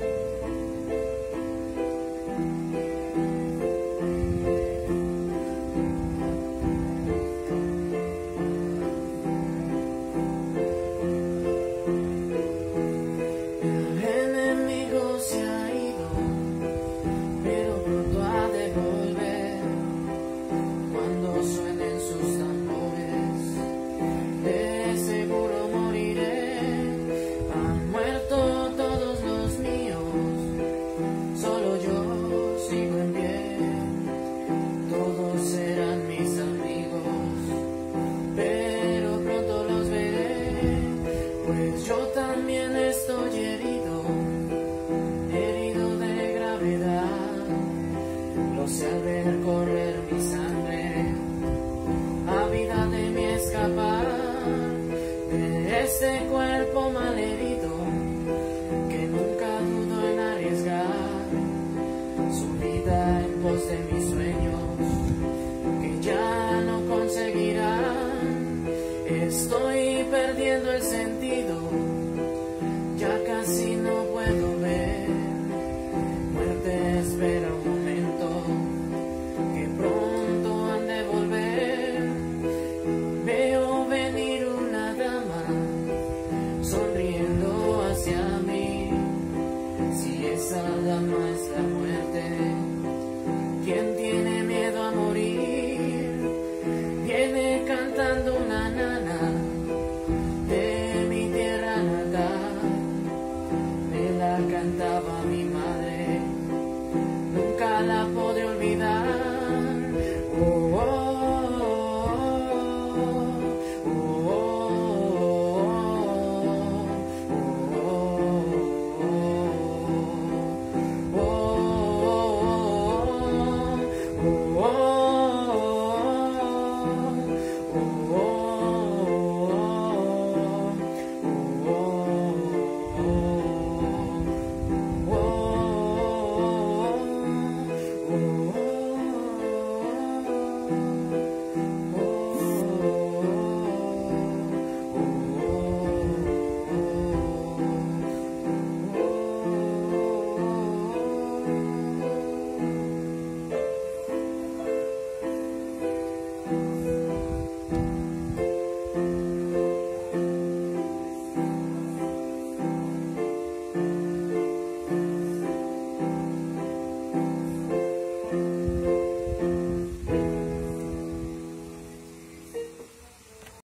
you. yo también estoy herido, herido de gravedad. No sé al ver correr mi sangre, a vida de mi escapar de este cuerpo. Estoy perdiendo el sentido, ya casi no puedo ver. Muerte espera un momento, que pronto han de volver. Veo venir una dama, sonriendo hacia mí. Si esa dama es la muerte, ¿quién tiene miedo a morir? Viene cantando me that.